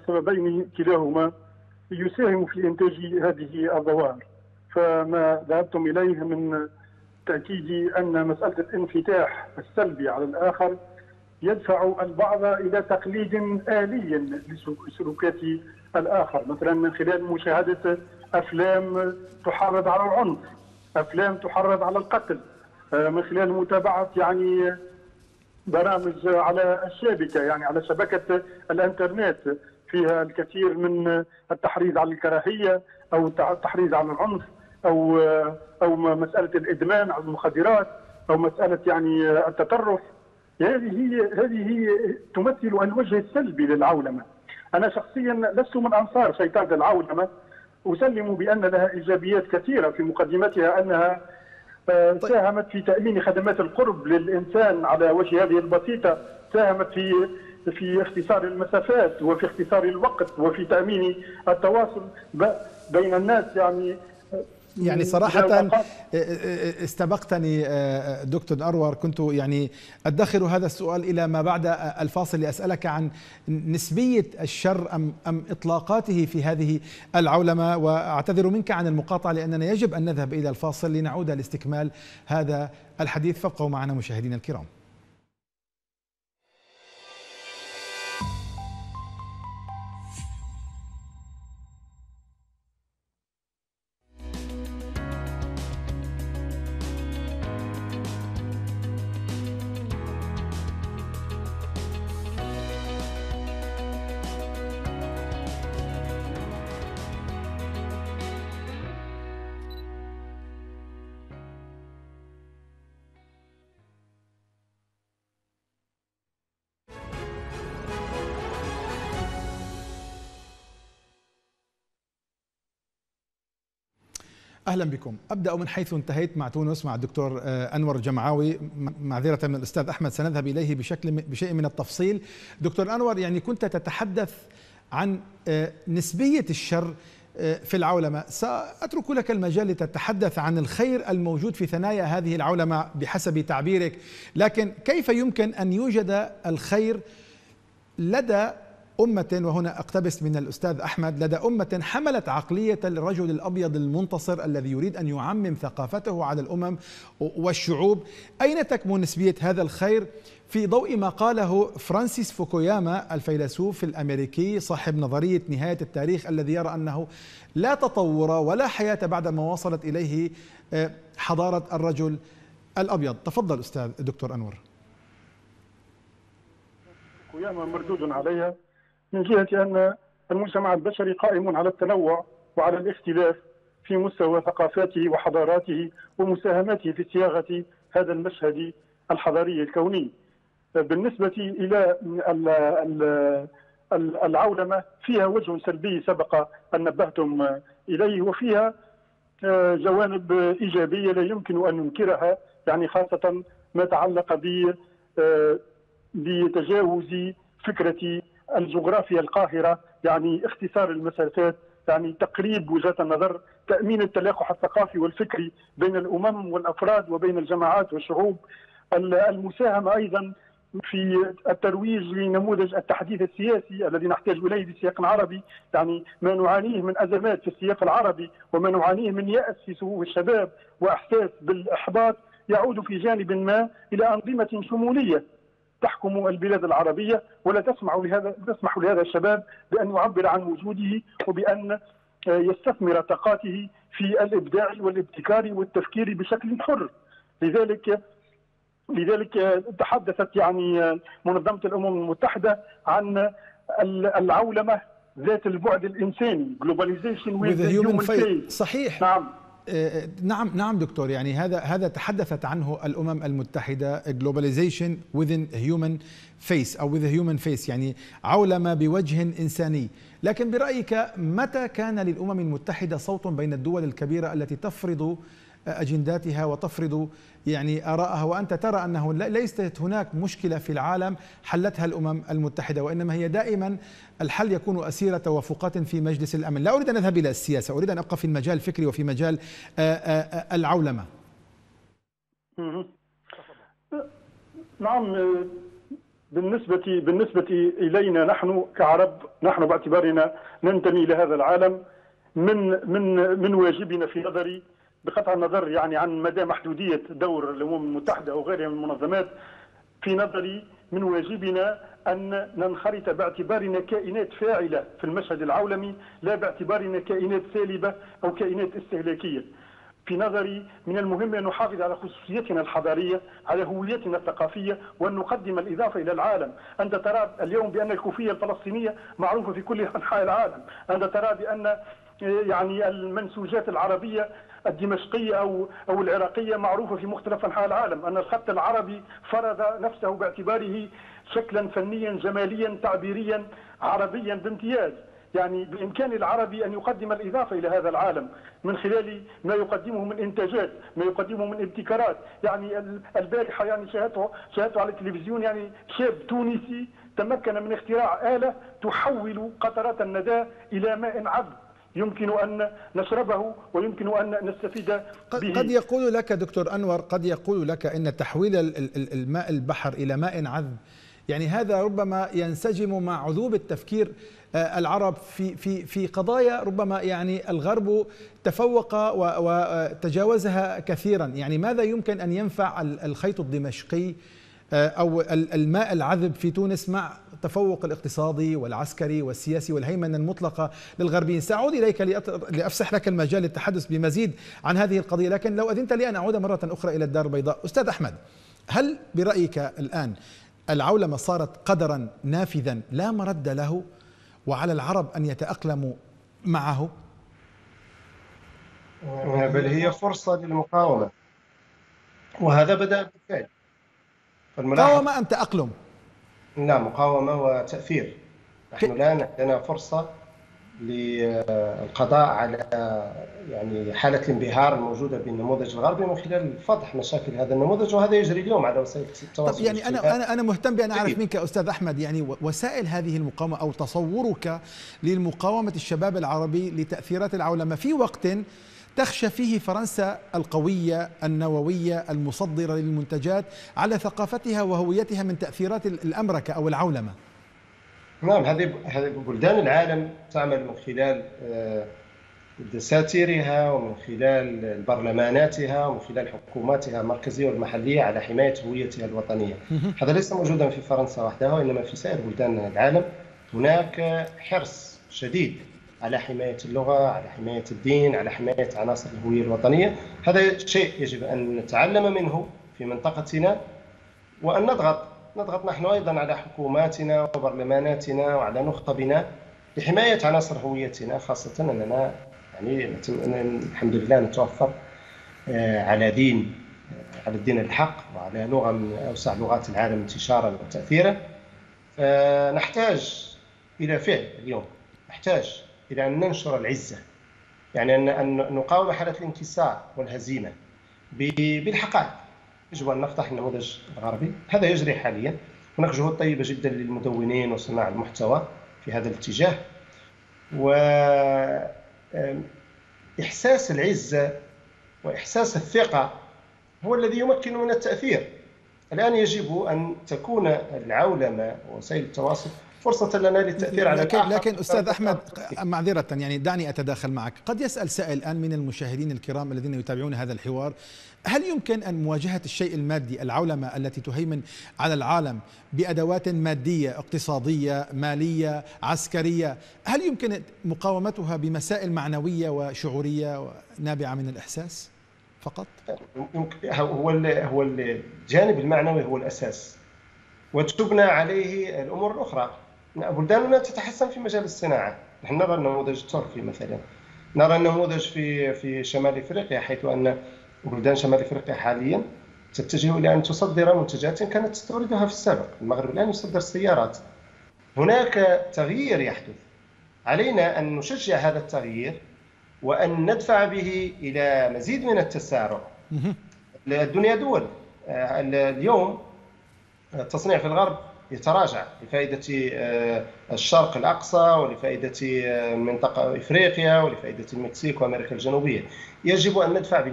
السببين كلاهما يساهم في إنتاج هذه الظواهر. فما ذهبتم إليه من تأكيد أن مسألة الانفتاح السلبي على الآخر يدفع البعض إلى تقليد آلي لسلوكات الآخر. مثلا من خلال مشاهدة أفلام تحرض على العنف أفلام تحرض على القتل من خلال متابعة يعني برامج على الشابكه يعني على شبكه الإنترنت فيها الكثير من التحريض على الكراهية أو التحريض على العنف أو أو مسألة الإدمان على المخدرات أو مسألة يعني التطرف هذه هي هذه هي تمثل الوجه السلبي للعولمة. أنا شخصيا لست من أنصار شيطان العولمة أسلم بأن لها إيجابيات كثيرة في مقدمتها أنها. ساهمت في تأمين خدمات القرب للإنسان على وجه هذه البسيطة. ساهمت في في اختصار المسافات وفي اختصار الوقت وفي تأمين التواصل بين الناس يعني يعني صراحة استبقتني دكتور أروار كنت يعني أدخر هذا السؤال إلى ما بعد الفاصل لأسألك عن نسبية الشر أم, أم إطلاقاته في هذه العولمة. وأعتذر منك عن المقاطعة لأننا يجب أن نذهب إلى الفاصل لنعود لاستكمال هذا الحديث. فابقوا معنا مشاهدينا الكرام. أهلا بكم. أبدأ من حيث انتهيت مع تونس مع الدكتور آه، أنور الجمعاوي معذرة من الأستاذ أحمد. سنذهب إليه بشكل بشيء من التفصيل. دكتور أنور يعني كنت تتحدث عن نسبية الشر في العولمة. سأترك لك المجال لتتحدث عن الخير الموجود في ثنايا هذه العولمة بحسب تعبيرك. لكن كيف يمكن أن يوجد الخير لدى أمة وهنا أقتبس من الأستاذ أحمد لدى أمة حملت عقلية الرجل الأبيض المنتصر الذي يريد أن يعمم ثقافته على الأمم والشعوب. أين تكمن نسبية هذا الخير؟ في ضوء ما قاله فرانسيس فوكوياما الفيلسوف الأمريكي صاحب نظرية نهاية التاريخ الذي يرى أنه لا تطور ولا حياة بعد ما وصلت إليه آه، حضارة الرجل الأبيض. تفضل أستاذ دكتور أنور. فوكوياما مردود عليها. من جهة أن المجتمع البشري قائم على التنوع وعلى الاختلاف في مستوى ثقافاته وحضاراته ومساهماته في صياغة هذا المشهد الحضاري الكوني. بالنسبة إلى العولمة فيها وجه سلبي سبق أن نبهتم إليه وفيها آه، جوانب إيجابية لا يمكن أن ننكرها يعني خاصة ما تعلق آه، بتجاوز فكرة الجغرافيا القاهرة يعني اختصار المسافات يعني تقريب وجهات النظر تأمين التلاقح الثقافي والفكري بين الأمم والأفراد وبين الجماعات والشعوب. المساهمة أيضا في الترويج لنموذج التحديث السياسي الذي نحتاج إليه بسياق عربي، يعني ما نعانيه من أزمات في السياق العربي وما نعانيه من يأس في صفوف الشباب وإحساس بالإحباط يعود في جانب ما إلى أنظمة شمولية. تحكم البلاد العربية ولا تسمح لهذا تسمح لهذا الشباب بأن يعبر عن وجوده وبأن يستثمر طاقاته في الإبداع والابتكار والتفكير بشكل حر. لذلك لذلك تحدثت يعني منظمة الأمم المتحدة عن العولمة ذات البعد الإنساني globalization with, with the human face صحيح. نعم. آه، نعم نعم دكتور يعني هذا هذا تحدثت عنه الأمم المتحدة globalization within human face أو with a human face يعني عولمة بوجه إنساني. لكن برأيك متى كان للأمم المتحدة صوت بين الدول الكبيرة التي تفرض أجنداتها وتفرض يعني آرائها وأنت ترى أنه ليست هناك مشكلة في العالم حلتها الأمم المتحدة وإنما هي دائما الحل يكون اسير توافقات في مجلس الأمن، لا أريد أن أذهب إلى السياسة، أريد أن أبقى في المجال الفكري وفي مجال العولمة. نعم بالنسبة بالنسبة إلينا نحن كعرب نحن باعتبارنا ننتمي إلى هذا العالم من من من واجبنا في نظري بقطع النظر يعني عن مدى محدودية دور الأمم المتحدة أو غيرها من المنظمات في نظري من واجبنا أن ننخرط باعتبارنا كائنات فاعلة في المشهد العولمي لا باعتبارنا كائنات سالبة أو كائنات استهلاكية. في نظري من المهم أن نحافظ على خصوصيتنا الحضارية على هويتنا الثقافية وأن نقدم الإضافة إلى العالم. أنت ترى اليوم بأن الكوفية الفلسطينية معروفة في كل أنحاء العالم. أنت ترى بأن يعني المنسوجات العربية الدمشقية أو أو العراقية معروفة في مختلف أنحاء العالم أن الخط العربي فرض نفسه باعتباره شكلا فنيا جماليا تعبيريا عربيا بامتياز. يعني بإمكان العربي أن يقدم الإضافة إلى هذا العالم من خلال ما يقدمه من إنتاجات ما يقدمه من ابتكارات. يعني البارحة يعني شاهدته شاهدته على التلفزيون يعني شاب تونسي تمكن من اختراع آلة تحول قطرات الندى إلى ماء عذب. يمكن أن نشربه ويمكن أن نستفيد به. قد يقول لك دكتور أنور قد يقول لك أن تحويل الماء البحر إلى ماء عذب. يعني هذا ربما ينسجم مع عذوب التفكير آه، العرب في في في قضايا ربما يعني الغرب تفوق وتجاوزها كثيرا. يعني ماذا يمكن أن ينفع الخيط الدمشقي آه، أو الماء العذب في تونس مع التفوق الاقتصادي والعسكري والسياسي والهيمنة المطلقة للغربيين. سأعود إليك لأفسح لك المجال للتحدث بمزيد عن هذه القضية لكن لو أذنت لي أن أعود مرة أخرى إلى الدار البيضاء. أستاذ أحمد هل برأيك الآن العولمة صارت قدرا نافذا لا مرد له وعلى العرب أن يتأقلموا معه؟ بل هي فرصة للمقاومة وهذا بدأ بالفعل. مقاومة أم تأقلم؟ نعم مقاومة وتأثير. نحن الآن عندنا فرصة للقضاء على يعني حالة الانبهار الموجودة بالنموذج الغربي من خلال فضح مشاكل هذا النموذج وهذا يجري اليوم على وسائل التواصل طب يعني أنا أنا أنا مهتم بأن أعرف منك أستاذ أحمد يعني وسائل هذه المقاومة أو تصورك للمقاومة الشباب العربي لتأثيرات العولمة في وقت تخشى فيه فرنسا القوية النووية المصدرة للمنتجات على ثقافتها وهويتها من تأثيرات الأمركة أو العولمة. نعم هذه بلدان العالم تعمل من خلال آه، دساتيرها ومن خلال برلماناتها ومن خلال حكوماتها المركزية والمحلية على حماية هويتها الوطنية. هذا ليس موجودا في فرنسا وحدها وإنما في سائر بلدان العالم. هناك حرص شديد على حماية اللغة، على حماية الدين، على حماية عناصر الهوية الوطنية، هذا شيء يجب أن نتعلم منه في منطقتنا وأن نضغط نضغط نحن أيضا على حكوماتنا وبرلماناتنا وعلى نخبنا لحماية عناصر هويتنا خاصة أننا يعني الحمد لله نتوفر آه، على دين آه، على الدين الحق وعلى لغة من أوسع لغات العالم انتشارا وتاثيرا. فنحتاج إلى فعل اليوم نحتاج إلى ان ننشر العزة. يعني ان نقاوم حالة الانكسار والهزيمة بالحقائق. يجب أن نفتح النموذج الغربي. هذا يجري حاليا. هناك جهود طيبه جدا للمدونين وصناع المحتوى في هذا الاتجاه. و إحساس العزة وإحساس الثقة هو الذي يمكن من التأثير. الآن يجب أن تكون العولمة ووسائل التواصل فرصة لنا للتأثير على لكن, لكن أستاذ أحمد معذرة يعني دعني أتداخل معك. قد يسأل سائل الآن من المشاهدين الكرام الذين يتابعون هذا الحوار هل يمكن أن مواجهة الشيء المادي العولمة التي تهيمن على العالم بأدوات مادية اقتصادية مالية عسكرية هل يمكن مقاومتها بمسائل معنوية وشعورية نابعة من الإحساس فقط؟ هو هو الجانب المعنوي هو الأساس وتبنى عليه الأمور الأخرى. بلداننا تتحسن في مجال الصناعة نحن نرى النموذج التركي مثلا نرى النموذج في في شمال إفريقيا حيث أن بلدان شمال إفريقيا حاليا تتجه إلى أن تصدر منتجات كانت تستوردها في السابق، المغرب الآن يصدر سيارات. هناك تغيير يحدث. علينا أن نشجع هذا التغيير وأن ندفع به إلى مزيد من التسارع. الدنيا دول اليوم التصنيع في الغرب يتراجع لفائدة آه، الشرق الأقصى ولفائدة المنطقة آه، إفريقيا ولفائدة المكسيك وأمريكا الجنوبية. يجب أن ندفع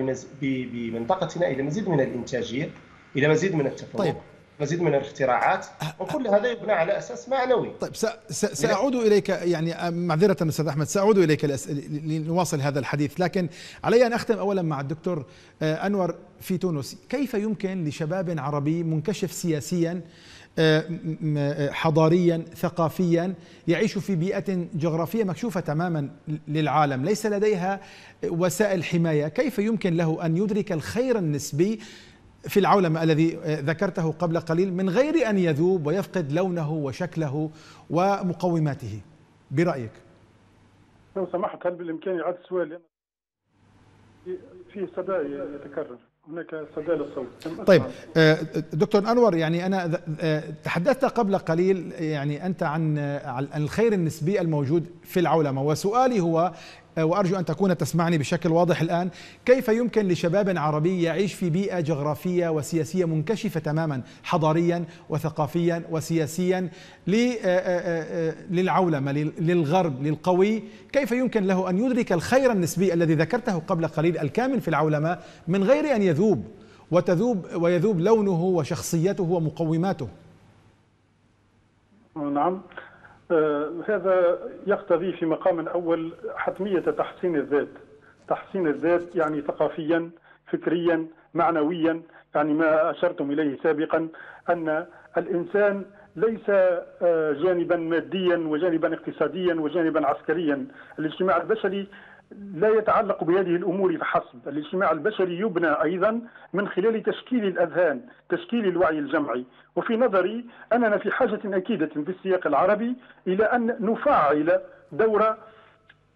بمنطقتنا إلى مزيد من الإنتاجية إلى مزيد من التفوق طيب. مزيد من الاختراعات وكل هذا يبنى على أساس معنوي. طيب سأعود إليك يعني آه، معذرة أستاذ أحمد سأعود إليك لنواصل هذا الحديث. لكن علي أن أختم اولا مع الدكتور أنور في تونس. كيف يمكن لشباب عربي منكشف سياسيا حضاريا ثقافيا. يعيش في بيئة جغرافية مكشوفة تماما للعالم. ليس لديها وسائل حماية. كيف يمكن له أن يدرك الخير النسبي في العولمة الذي ذكرته قبل قليل من غير أن يذوب ويفقد لونه وشكله ومقوماته؟ برأيك. لو سمحت هل بالإمكان إعادة السؤال؟ فيه صدى يتكرر. هناك صدى للصوت. طيب آه، دكتور أنور يعني أنا آه، تحدثت قبل قليل يعني أنت عن الخير النسبي الموجود في العولمة وسؤالي هو آه، وأرجو أن تكون تسمعني بشكل واضح الآن. كيف يمكن لشباب عربي يعيش في بيئة جغرافية وسياسية منكشفة تماما حضاريا وثقافيا وسياسيا للعولمة للغرب للقوي؟ كيف يمكن له أن يدرك الخير النسبي الذي ذكرته قبل قليل الكامن في العولمة من غير أن يذوب وتذوب ويذوب لونه وشخصيته ومقوماته؟ نعم. آه، هذا يقتضي في مقام أول حتمية تحسين الذات. تحسين الذات يعني ثقافيا فكريا معنويا. يعني ما أشرتم إليه سابقا أن الإنسان ليس آه، جانبا ماديا وجانبا اقتصاديا وجانبا عسكريا. الاجتماع البشري لا يتعلق بهذه الأمور فحسب، الاجتماع البشري يبنى أيضا من خلال تشكيل الأذهان، تشكيل الوعي الجمعي، وفي نظري أننا في حاجة أكيدة في السياق العربي إلى أن نفعل دور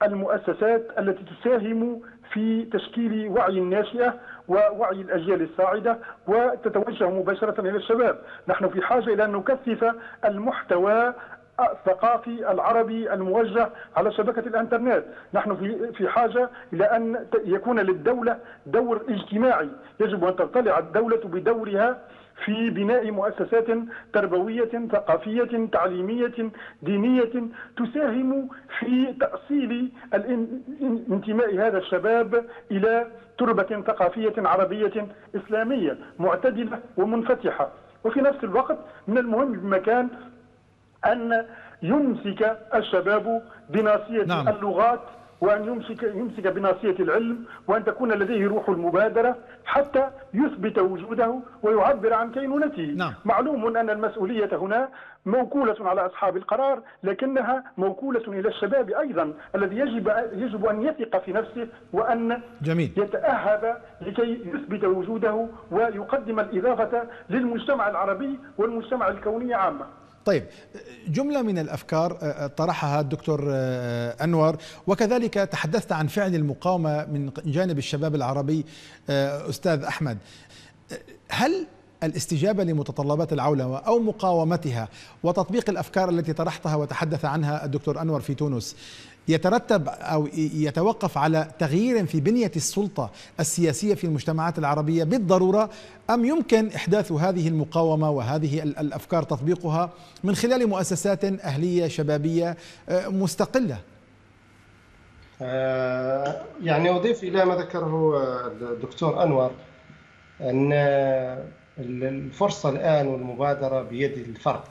المؤسسات التي تساهم في تشكيل وعي الناشئة ووعي الأجيال الصاعده وتتوجه مباشرة إلى الشباب، نحن في حاجة إلى أن نكثف المحتوى الثقافي العربي الموجه على شبكة الانترنت، نحن في في حاجة إلى أن يكون للدولة دور اجتماعي، يجب أن تطلع الدولة بدورها في بناء مؤسسات تربوية ثقافية تعليمية دينية تساهم في تأصيل انتماء هذا الشباب إلى تربة ثقافية عربية إسلامية معتدلة ومنفتحة. وفي نفس الوقت من المهم بمكان أن يمسك الشباب بناصية نعم. اللغات وأن يمسك يمسك بناصية العلم وأن تكون لديه روح المبادرة حتى يثبت وجوده ويعبر عن كينونته نعم. معلوم أن المسؤولية هنا موكولة على أصحاب القرار لكنها موكولة إلى الشباب أيضا الذي يجب يجب أن يثق في نفسه وأن جميل. يتأهب لكي يثبت وجوده ويقدم الإضافة للمجتمع العربي والمجتمع الكوني عامة طيب جملة من الأفكار آه، آه، طرحها الدكتور آه، أنور. وكذلك تحدثت عن فعل المقاومة من جانب الشباب العربي أستاذ أحمد. هل الاستجابة لمتطلبات العولمة أو مقاومتها وتطبيق الأفكار التي طرحتها وتحدث عنها الدكتور أنور في تونس يترتب أو يتوقف على تغيير في بنية السلطة السياسية في المجتمعات العربية بالضرورة أم يمكن إحداث هذه المقاومة وهذه الأفكار تطبيقها من خلال مؤسسات أهلية شبابية آه، مستقلة؟ آه، يعني أضيف إلى ما ذكره الدكتور أنور أن الفرصة الآن والمبادرة بيد الفرد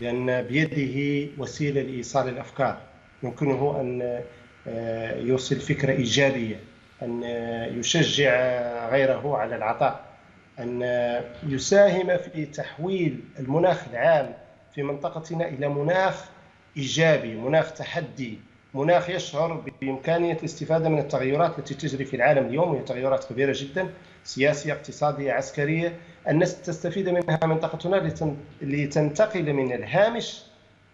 لأن بيده وسيلة لإيصال الأفكار يمكنه أن آه، يوصل فكرة إيجابية أن يشجع غيره على العطاء أن يساهم في تحويل المناخ العام في منطقتنا إلى مناخ إيجابي مناخ تحدي مناخ يشعر بإمكانية الاستفادة من التغيرات التي تجري في العالم اليوم وهي تغيرات كبيرة جدا سياسية اقتصادية عسكرية الناس تستفيد منها منطقتنا لتنتقل من الهامش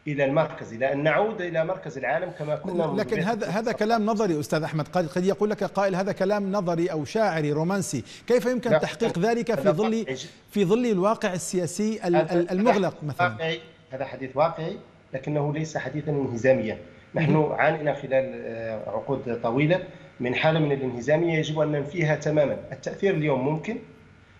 إلى المركز إلى أن نعود إلى مركز العالم كما كنا لكن هذا هذا كلام نظري أستاذ أحمد قد قد يقول لك قائل هذا كلام نظري أو شاعري رومانسي. كيف يمكن لا تحقيق ذلك في ظل في ظل الواقع السياسي المغلق مثلا؟ هذا حديث واقعي لكنه ليس حديثا انهزاميا. نحن عانينا خلال آه، عقود طويلة من حالة من الانهزامية. يجب أن ننفيها تماما. التأثير اليوم ممكن؟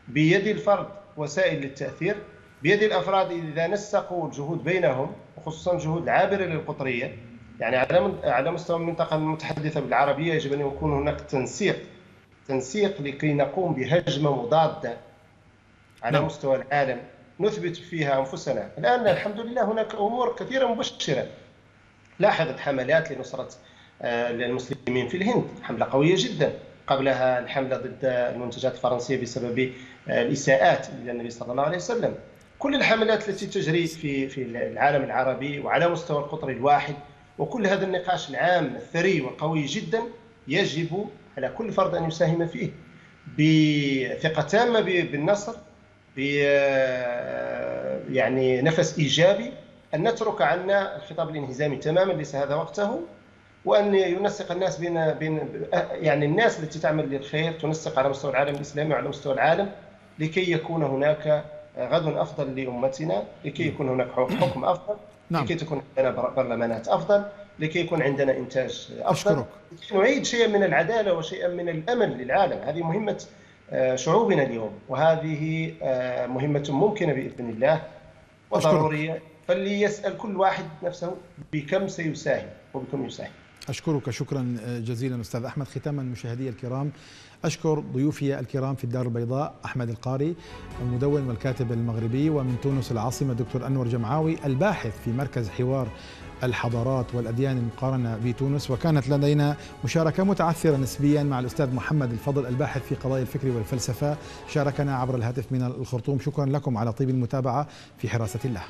بيد الفرد وسائل للتأثير. بيد الأفراد إذا نسقوا الجهود بينهم وخصوصا جهود العابره للقطرية. يعني على على مستوى المنطقة المتحدثة بالعربية يجب أن يكون هناك تنسيق تنسيق لكي نقوم بهجمة مضادة على نعم. مستوى العالم. نثبت فيها أنفسنا. الآن الحمد لله هناك أمور كثيرة مبشرة. لاحظت حملات لنصرة آه، المسلمين في الهند. حملة قوية جدا. قبلها الحملة ضد المنتجات الفرنسية بسبب آه، الإساءات إلى النبي صلى الله عليه وسلم. كل الحملات التي تجري في في العالم العربي وعلى مستوى القطر الواحد وكل هذا النقاش العام الثري والقوي جدا يجب على كل فرد أن يساهم فيه. بثقة تامة بالنصر ب يعني نفس إيجابي أن نترك عنا الخطاب الانهزامي تماما ليس هذا وقته وأن ينسق الناس بين بين يعني الناس التي تعمل للخير تنسق على مستوى العالم الإسلامي وعلى مستوى العالم لكي يكون هناك غد أفضل لأمتنا لكي يكون هناك حكم أفضل نعم. لكي تكون عندنا برلمانات أفضل لكي يكون عندنا إنتاج أفضل. أشكرك. نعيد شيئا من العدالة وشيئا من الأمل للعالم. هذه مهمة آه، شعوبنا اليوم وهذه آه، مهمة ممكنة بإذن الله وضرورية. فليسأل كل واحد نفسه بكم سيساهم وبكم يساهم. أشكرك. شكرا جزيلا أستاذ أحمد. ختاما مشاهدي الكرام أشكر ضيوفي الكرام في الدار البيضاء أحمد القاري المدون والكاتب المغربي ومن تونس العاصمة دكتور أنور جمعاوي الباحث في مركز حوار الحضارات والأديان المقارنة بتونس. وكانت لدينا مشاركة متعثرة نسبيا مع الأستاذ محمد الفضل الباحث في قضايا الفكر والفلسفة. شاركنا عبر الهاتف من الخرطوم. شكرا لكم على طيب المتابعة في حراسة الله.